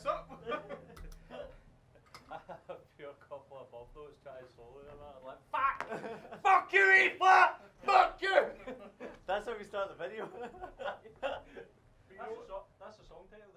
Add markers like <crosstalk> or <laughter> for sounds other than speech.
mess up. I have a pure couple of bob notes trying to swallow them out. I'm like, fuck! fuck you, E! Fuck you! <laughs> That's how we start the video. <laughs> that's, the so- that's the song title.